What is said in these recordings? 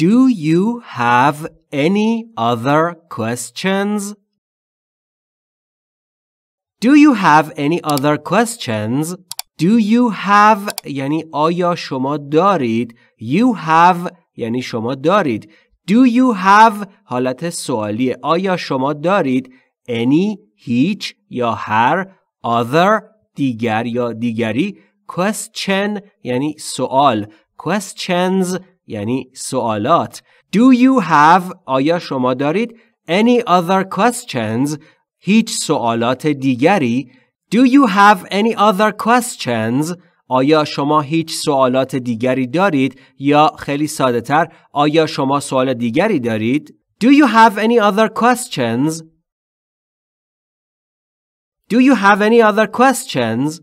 Do you have any other questions? Do you have any other questions? Do you have یعنی آیا شما دارید You have یعنی شما دارید Do you have حالت سوالیه آیا شما دارید Any هیچ یا هر Other دیگر یا دیگری Question یعنی سوال Questions یعنی سوالات Do you have آیا شما دارید Any other questions هیچ سوالات دیگری Do you have any other questions آیا شما هیچ سوالات دیگری دارید یا خیلی ساده تر آیا شما سوال دیگری دارید Do you have any other questions Do you have any other questions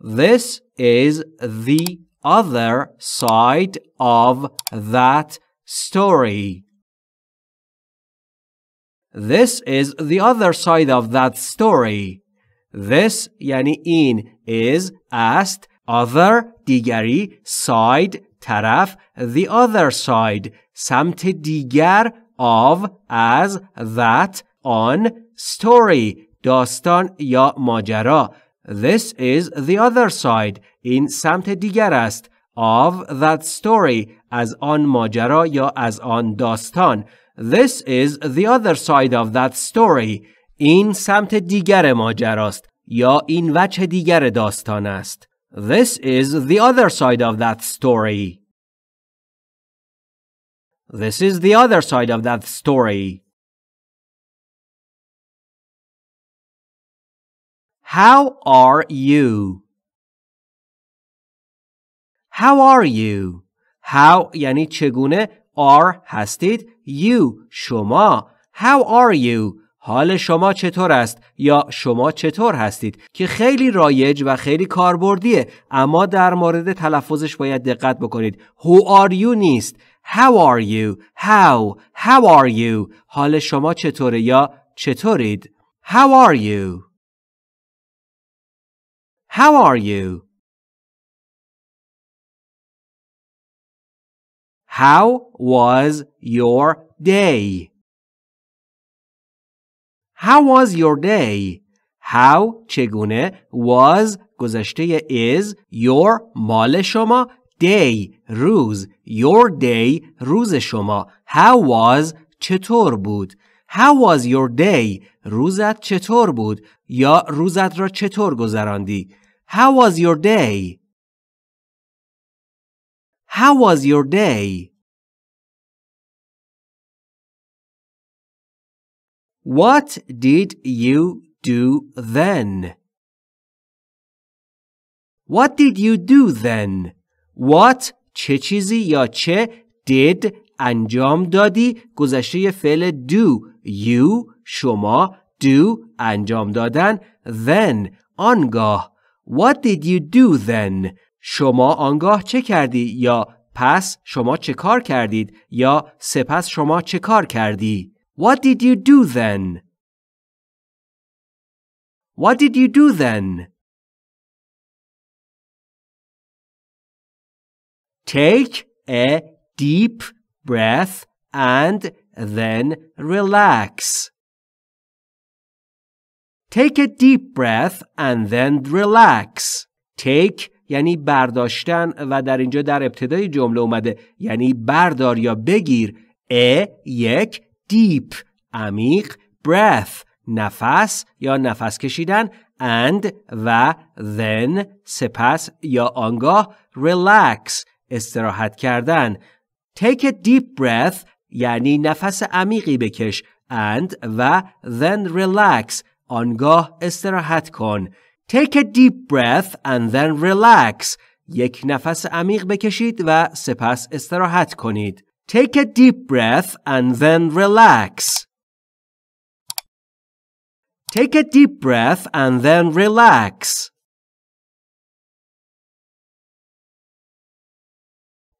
This is the other side of that story. This is the other side of that story. This یعنی این is است other دیگری side طرف the other side سمت دیگر of as that on story داستان یا ماجرا This is the other side. این سمت دیگر است. Of that story. از آن ماجرا یا از آن داستان. This is the other side of that story. این سمت دیگر ماجراست یا این وجه دیگر داستان است. This is the other side of that story. This is the other side of that story. How are you? How are you? How یعنی چگونه are هستید you شما How are you? حال شما چطور است یا شما چطور هستید که خیلی رایج و خیلی کاربردیه اما در مورد تلفظش باید دقت بکنید Who are you نیست How are you? How? How are you? حال شما چطوره یا چطورید How are you? How are you? How was your day? How was your day? How چگونه was گذشته is your مال شما day روز your day روز شما How was چطور بود How was your day روزت چطور بود یا روزت را چطور گذراندی How was your day How was your day What did you do then? What did you do then? What چه چیزی یا چه did انجام دادی گذشته فعل do you شما do انجام دادن then آنگاه What did you do then شما آنگاه چه کردی یا پس شما چه کار کردید یا سپس شما چه کار کردی What did you do then What did you do then Take a deep breath and then relax. Take a deep breath and then relax. Take یعنی برداشتن و در اینجا در ابتدای جمله اومده یعنی بردار یا بگیر ا یک deep عمیق breath نفس یا نفس کشیدن and و then سپس یا آنگاه relax استراحت کردن take a deep breath یعنی نفس عمیقی بکش and و then relax آنگاه استراحت کن take a deep breath and then relax یک نفس عمیق بکشید و سپس استراحت کنید take a deep breath and then relax take a deep breath and then relax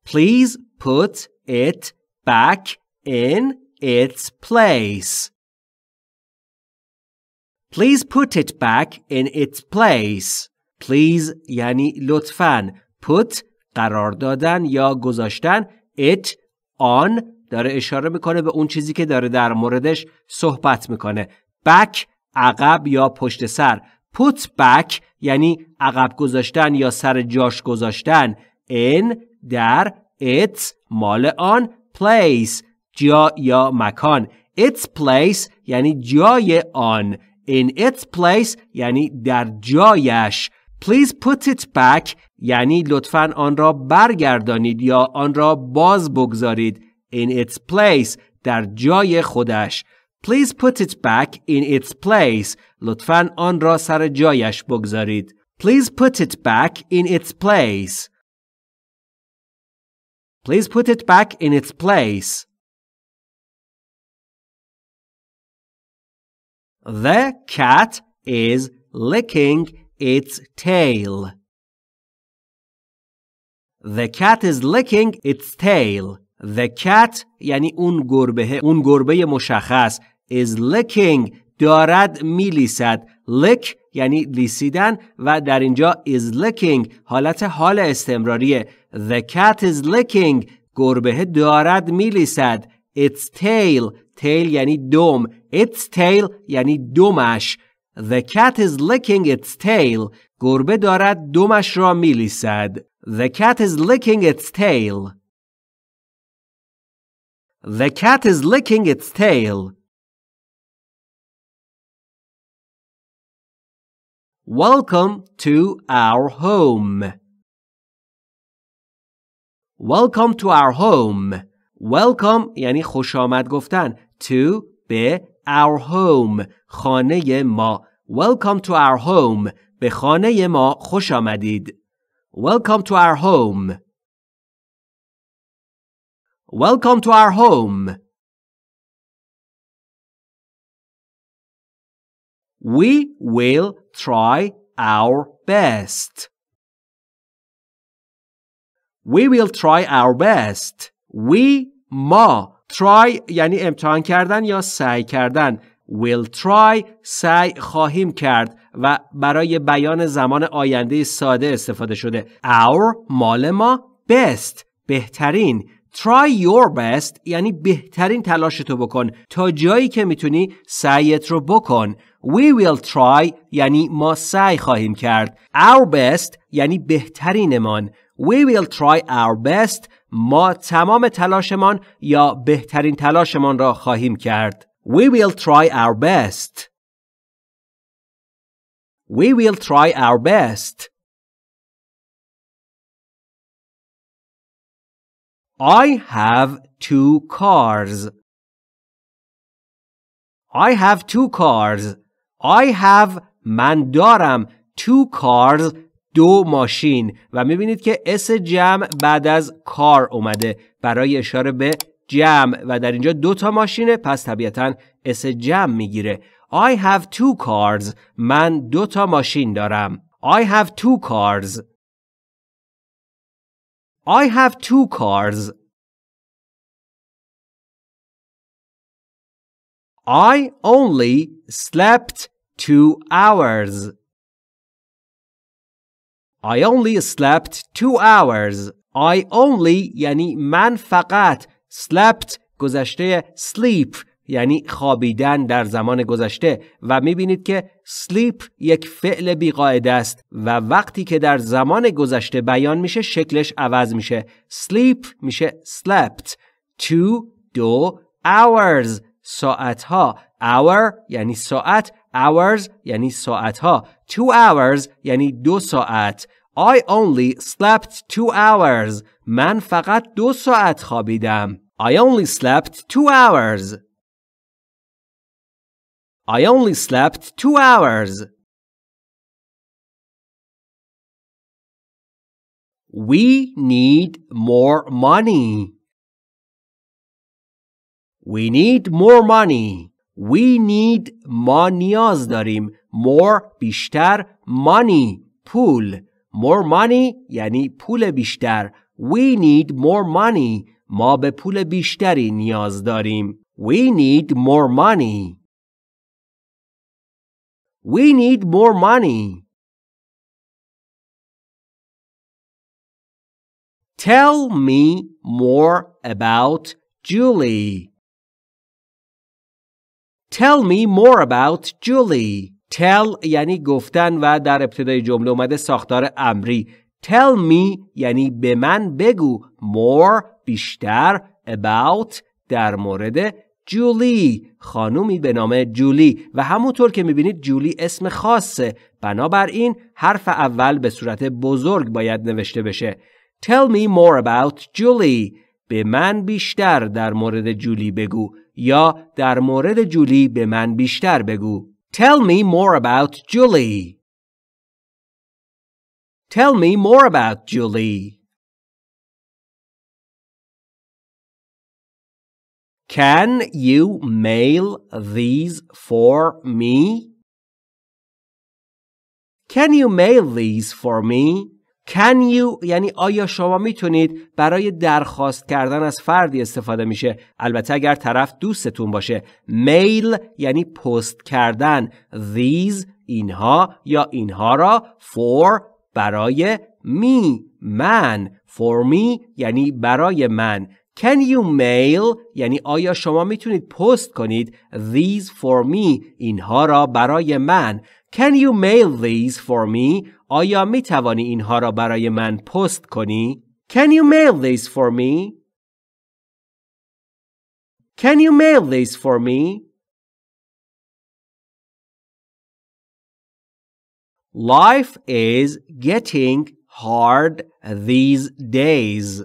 Please put it back in its place. Please put it back in its place. Please یعنی لطفاً. put قرار دادن یا گذاشتن it on داره اشاره می‌کنه به اون چیزی که داره در موردش صحبت می‌کنه back عقب یا پشت سر put back یعنی عقب گذاشتن یا سر جاش گذاشتن in در its مال آن place جا یا مکان its place یعنی جای آن in its place یعنی در جایش please put it back یعنی لطفا آن را برگردانید یا آن را باز بگذارید in its place در جای خودش please put it back in its place لطفا آن را سر جایش بگذارید please put it back in its place please put it back in its place The cat is licking its tail. The cat is licking its tail. The cat یعنی اون گربه اون گربه مشخص is licking دارد میلیسد lick یعنی لیسیدن و در اینجا is licking حالت حال استمراریه The cat is licking گربه دارد میلیسد its tail tail یعنی دم its tail یعنی دمش The cat is licking its tail گربه دارد دمش را میلیسد The cat is licking its tail The cat is licking its tail Welcome to our home Welcome to our home Welcome یعنی خوش آمد گفتن to به our home خانه ما Welcome to our home به خانه ما خوش آمدید Welcome to our home Welcome to our home We will try our best. We will try our best. We ما try یعنی امتحان کردن یا سعی کردن. Will try سعی خواهیم کرد و برای بیان زمان آینده ساده استفاده شده. Our مال ما best بهترین. Try your best یعنی بهترین تلاشتو بکن. تا جایی که می‌تونی سعیت رو بکن. We will try یعنی ما سعی خواهیم کرد. Our best یعنی بهترینمان. We will try our best ما تمام تلاشمان یا بهترین تلاشمان را خواهیم کرد. We will try our best. We will try our best. I have two cars. I have two cars. I have من دارم two cars دو ماشین و می‌بینید که اس جمع بعد از کار اومده برای اشاره به جمع و در اینجا دو تا ماشینه پس طبیعتا اس جمع می‌گیره. I have two cars. من دو تا ماشین دارم. I have two cars. I have two cars. I only slept two hours. I only slept two hours. I only یعنی من فقط slept گذشته sleep یعنی خوابیدن در زمان گذشته. و می‌بینید که sleep یک فعل بیقاعده است و وقتی که در زمان گذشته بیان میشه شکلش عوض میشه. sleep میشه slept. Two دو hours. ساعت ها hour یعنی ساعت. hours یعنی ساعت ها two hours یعنی دو ساعت I only slept two hours. من فقط دو ساعت خوابیدم. I only slept two hours. I only slept two hours. We need more money. We need more money. We need ما نیاز داریم. More بیشتر money پول. More money یعنی پول بیشتر. We need more money. ما به پول بیشتری نیاز داریم. We need more money. We need more money. Tell me more about Julie. Tell me more about Julie. Tell یعنی گفتن و در ابتدای جمله اومده ساختار امری. Tell me یعنی به من بگو. More بیشتر. About در مورد جولی خانومی به نام جولی و همونطور که می‌بینید جولی اسم خاصه بنابراین حرف اول به صورت بزرگ باید نوشته بشه Tell me more about Julie به من بیشتر در مورد جولی بگو یا در مورد جولی به من بیشتر بگو Tell me more about Julie Tell me more about Julie Can you mail these for me? Can you mail these for me? Can you یعنی آیا شما می‌تونید برای درخواست کردن از فردی استفاده میشه؟ البته اگر طرف دوستتون باشه. میل یعنی پست کردن. These اینها یا اینها را for برای می من. For me یعنی برای من. Can you mail یعنی آیا شما می‌تونید پست کنید؟ These for me اینها را برای من. Can you mail these for me آیا می توانی اینها را برای من پست کنی Can you mail these for me Can you mail these for me Life is getting hard these days.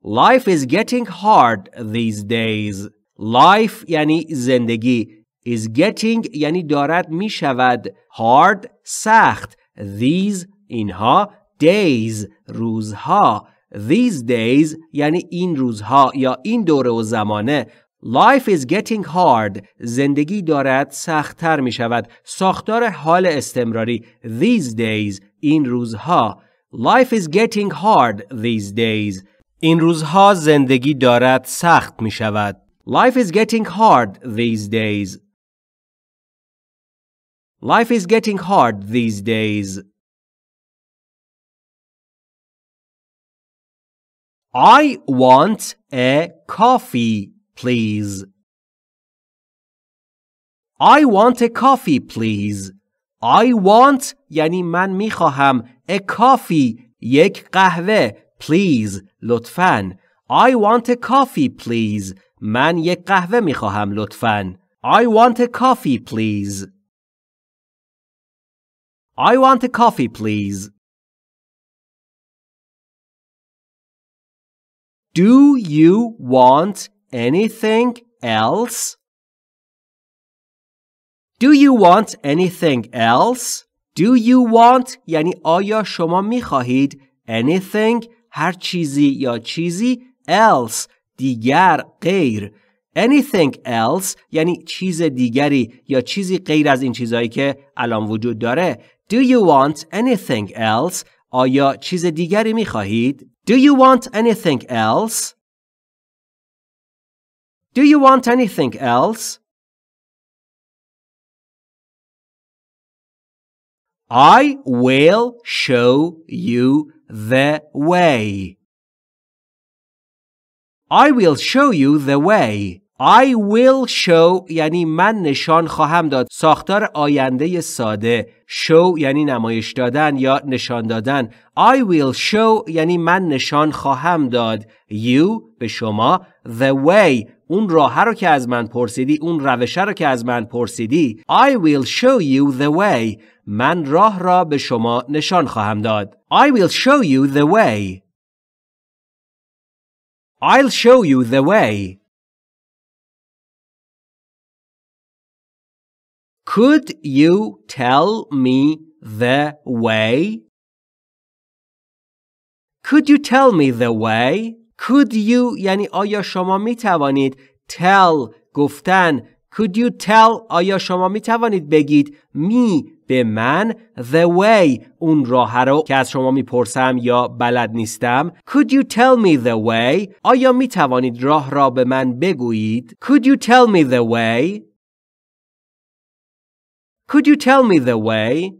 Life is getting hard these days. Life یعنی زندگی. is getting یعنی دارد می شود. hard سخت. These اینها days روزها. These days یعنی این روزها یا این دوره و زمانه. Life is getting hard. زندگی دارد سختتر می شود. ساختار حال استمراری. These days. این روزها. Life is getting hard these days. این روزها زندگی دارد سخت می شود. Life is getting hard these days. Life is getting hard these days. I want a coffee, please. I want a coffee, please. I want یعنی من میخواهم a coffee یک قهوه please لطفاً I want a coffee please من یک قهوه میخواهم لطفاً I want a coffee please I want a coffee please Do you want anything else? Do you want anything else? Do you want یعنی آیا شما می خواهید anything هر چیزی یا چیزی else دیگر غیر anything else یعنی چیز دیگری یا چیزی غیر از این چیزهایی که الان وجود داره Do you want anything else آیا چیز دیگری می خواهید Do you want anything else Do you want anything else I will show you the way. I will show you the way. I will show یعنی من نشان خواهم داد. ساختار آینده ساده. Show یعنی نمایش دادن یا نشان دادن. I will show یعنی من نشان خواهم داد. You به شما. The way. اون راه رو که از من پرسیدی اون روش رو که از من پرسیدی. I will show you the way. من راه را به شما نشان خواهم داد. I will show you the way. I'll show you the way. Could you tell me the way? Could you tell me the way? Could you یعنی آیا شما می توانید tell گفتن Could you tell آیا شما می توانید بگید می به من the way اون راه رو که از شما می‌پرسم یا بلد نیستم Could you tell me the way آیا می توانید راه را به من بگویید Could you tell me the way Could you tell me the way